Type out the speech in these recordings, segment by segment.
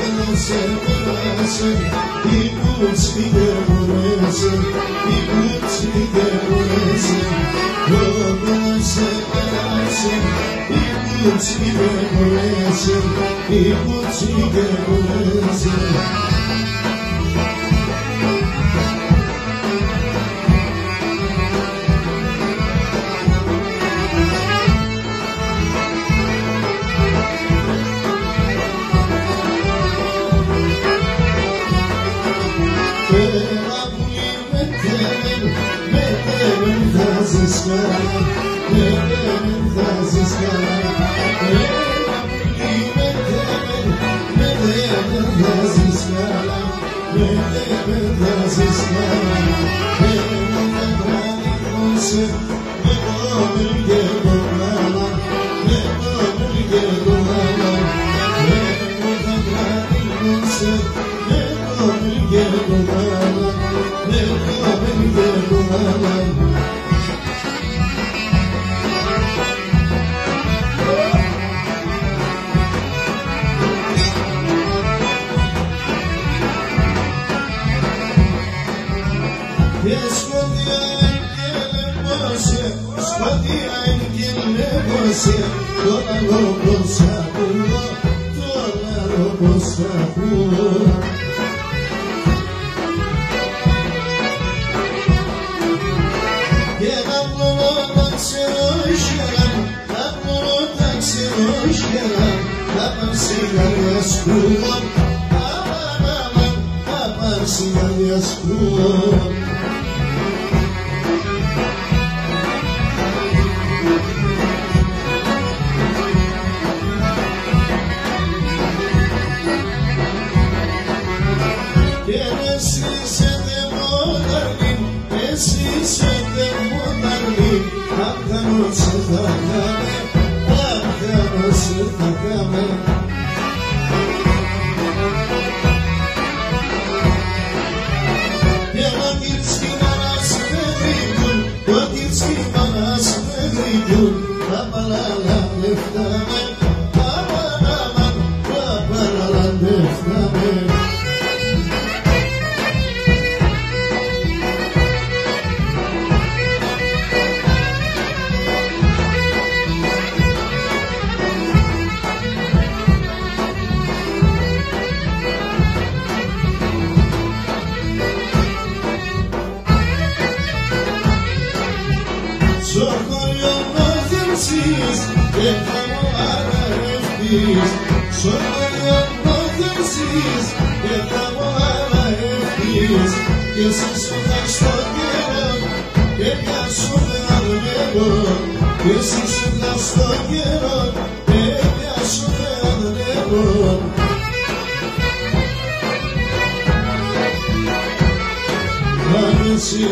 Burası, burası İpuç bir de burası İpuç bir de burası Burası, burası İpuç bir de burası İpuç bir sisker, yüreğimde sisker. Yüreğimde sisker, yüreğimde sisker. Yüreğimde bırakın olsun, ne olur gel ne olur gel bana. Yüreğimde bırakın ne olur gel ne olur gel. Hoş gelen, hemen sigara yaskulam σημάδια σπλών Και εσύ είσαι δεμόταρνη, εσύ είσαι δεμόταρνη Απ' τα νότσα θα κάμε, απ' τα νότσα θα κάμε Çok yolda θέσεις δεν θα παραέχεις Σ' όλα οι αποθέσεις δεν θα παραέχεις Και σαν σου θα στο καιρό και θα σου θα Και σαν σου στο και θα σου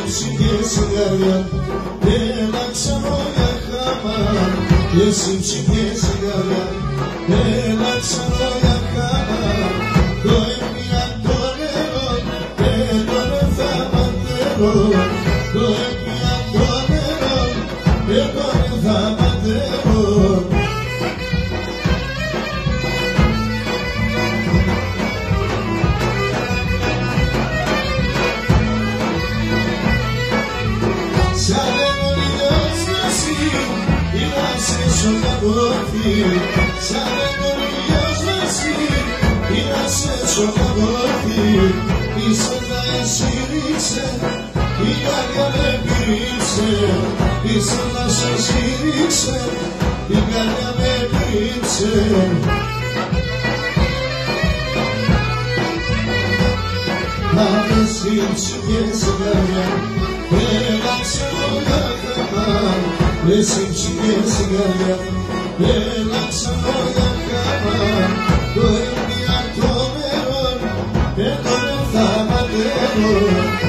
ψυχές καρδιά yama Yesim çinge sigara. Hey σου κακόφι Σαν αγωνιάς εσύ Πήρα σε σοκακόφι Είσαι να εσύριξε Η καρδιά με πήριξε Είσαι να σε σύριξε Η καρδιά με δεν Απεσύνσου και σε καρδιά Έλα σε όλα me sentir cigana pela chamada cama Dormi a tromelar, pela dança batendo